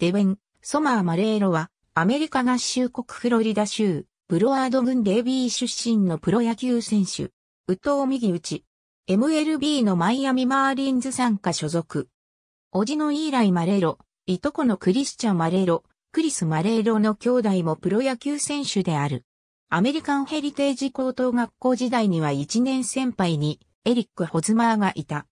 デベン・ソマー・マレーロは、アメリカ合衆国フロリダ州、ブロワード郡デイビー出身のプロ野球選手。宇藤右打ち。MLB のマイアミマーリンズ参加所属。叔父のイーライ・マレーロ、いとこのクリスチャン・マレーロ、クリス・マレーロの兄弟もプロ野球選手である。アメリカンヘリテージ高等学校時代には1年先輩にエリック・ホズマーがいた。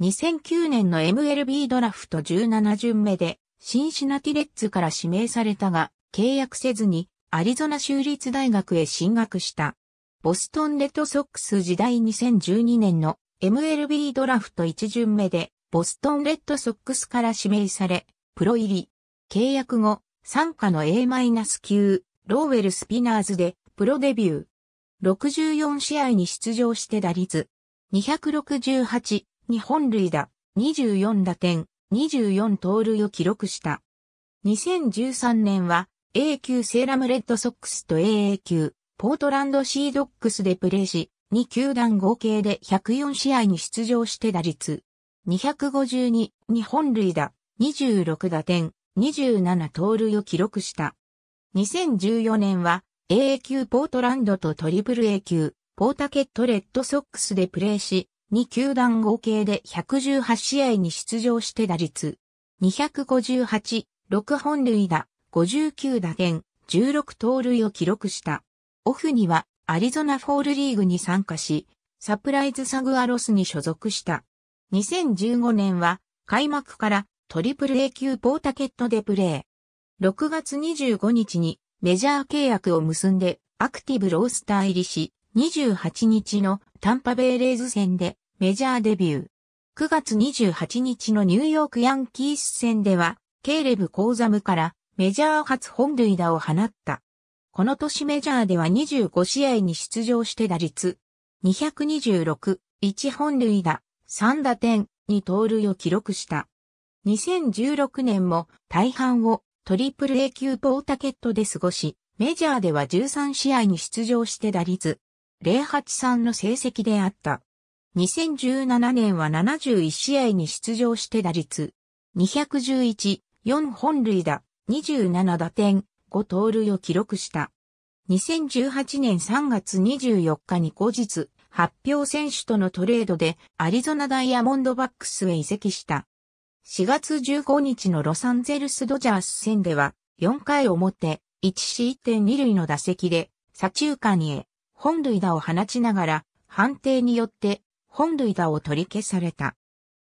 2009年の MLB ドラフト17巡目でシンシナティレッズから指名されたが契約せずにアリゾナ州立大学へ進学した。ボストンレッドソックス時代2012年の MLB ドラフト1巡目でボストンレッドソックスから指名され、プロ入り。契約後、傘下の A- 級、ローウェルスピナーズでプロデビュー。64試合に出場して打率。268、2本塁打、24打点、24盗塁を記録した。2013年は A 級セーラムレッドソックスと AA 級ポートランドシードックスでプレーし、2球団合計で104試合に出場して打率。252、2本塁打、26打点、27盗塁を記録した。2014年は AA 級ポートランドとトリプル A 級ポータケットレッドソックスでプレーし、2球団合計で118試合に出場して打率。258、6本塁打、59打点、16盗塁を記録した。オフにはアリゾナフォールリーグに参加し、サプライズサグアロスに所属した。2015年は開幕からトリプル A 級ポータケットでプレー。6月25日にメジャー契約を結んでアクティブロースター入りし、28日のタンパベイレーズ戦でメジャーデビュー。9月28日のニューヨークヤンキース戦では、ケーレブ・コーザムからメジャー初本塁打を放った。この年メジャーでは25試合に出場して打率226、1本塁打、3打点、2盗塁を記録した。2016年も大半をトリプル A 級ポータケットで過ごし、メジャーでは13試合に出場して打率083の成績であった。2017年は71試合に出場して打率211、4本塁打、27打点、5盗塁を記録した。2018年3月24日に後日、発表選手とのトレードでアリゾナダイヤモンドバックスへ移籍した。4月15日のロサンゼルスドジャース戦では4回表1失点2塁の打席で左中間へ本塁打を放ちながら判定によって本塁打を取り消された。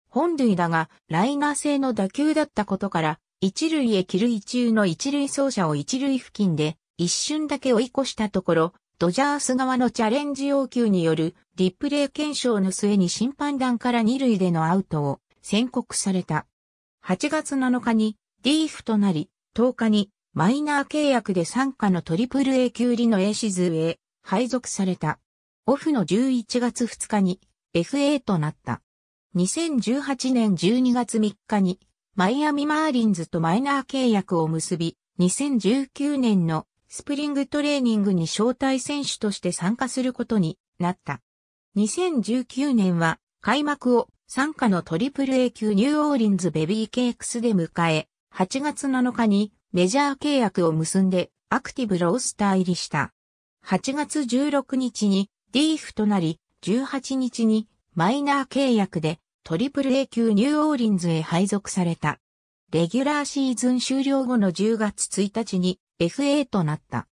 本塁打がライナー製の打球だったことから一塁へ帰塁中の一塁走者を一塁付近で一瞬だけ追い越したところドジャース側のチャレンジ要求によるリプレイ検証の末に審判団から二塁でのアウトを宣告された。8月7日にディーフとなり、10日にマイナー契約で参加のトリプル A 級リの A シズへ配属された。オフの11月2日に FA となった。2018年12月3日にマイアミマーリンズとマイナー契約を結び、2019年のスプリングトレーニングに招待選手として参加することになった。2019年は開幕を参加のトリプル A 級ニューオーリンズベビーケークスで迎え、8月7日にメジャー契約を結んでアクティブロースター入りした。8月16日にディーフとなり、18日にマイナー契約でトリプル A 級ニューオーリンズへ配属された。レギュラーシーズン終了後の10月1日に FA となった。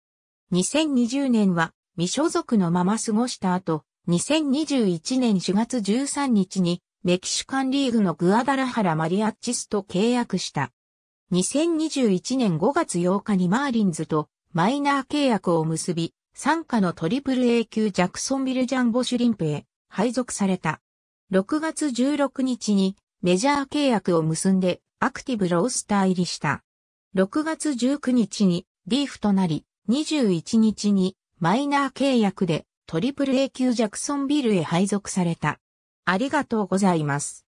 2020年は未所属のまま過ごした後、2021年4月13日にメキシカンリーグのグアダラハラマリアッチスと契約した。2021年5月8日にマーリンズとマイナー契約を結び、参加のトリプル A 級ジャクソンビルジャンボシュリンプへ配属された。6月16日にメジャー契約を結んでアクティブロースター入りした。6月19日にリーフとなり、21日にマイナー契約でトリプル A 級ジャクソンビルへ配属された。ありがとうございます。